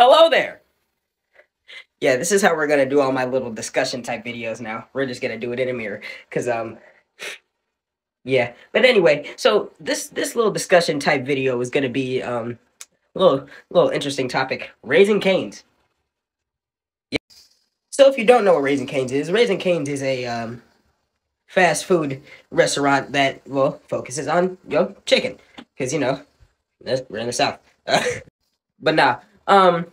Hello there! Yeah, this is how we're gonna do all my little discussion type videos now. We're just gonna do it in a mirror. Cause um yeah. But anyway, so this this little discussion type video is gonna be um a little little interesting topic. Raising Cane's. Yeah. So if you don't know what Raising Cane's is, Raising Cane's is a um fast food restaurant that well focuses on you know chicken. Cause you know, we're in the south. but now, um,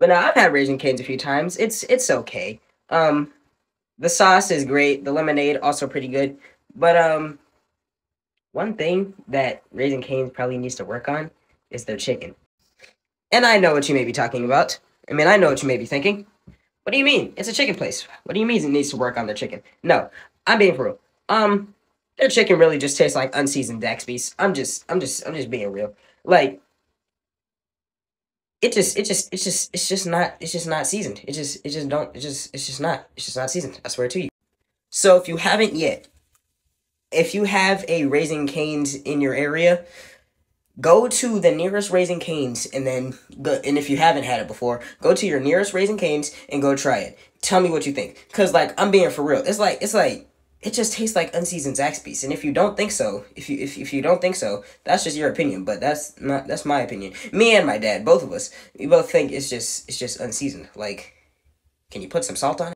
but now I've had Raising Cane's a few times. It's it's okay. Um, the sauce is great. The lemonade also pretty good. But um, one thing that Raising Cane's probably needs to work on is their chicken. And I know what you may be talking about. I mean, I know what you may be thinking. What do you mean? It's a chicken place. What do you mean it needs to work on their chicken? No, I'm being real. Um, their chicken really just tastes like unseasoned Zaxby's. I'm just, I'm just, I'm just being real. Like, it just, it just, it's just, it's just not, it's just not seasoned. It just, it just don't, it just, it's just not, it's just not seasoned. I swear to you. So if you haven't yet, if you have a Raising Cane's in your area, go to the nearest Raising Cane's and then go, and if you haven't had it before, go to your nearest Raising Cane's and go try it. Tell me what you think. Cause like I'm being for real. It's like it's like it just tastes like unseasoned Zaxby's. And if you don't think so, if you if, if you don't think so, that's just your opinion. But that's not that's my opinion. Me and my dad, both of us, we both think it's just it's just unseasoned. Like, can you put some salt on it?